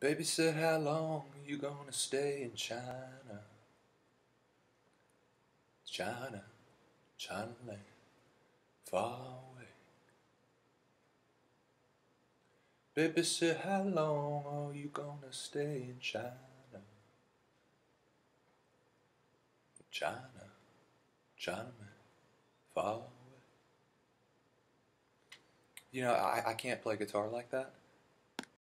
Baby said, How long are you gonna stay in China? China, China land, far away. Baby said, How long are you gonna stay in China? China, China man, far away. You know, I, I can't play guitar like that.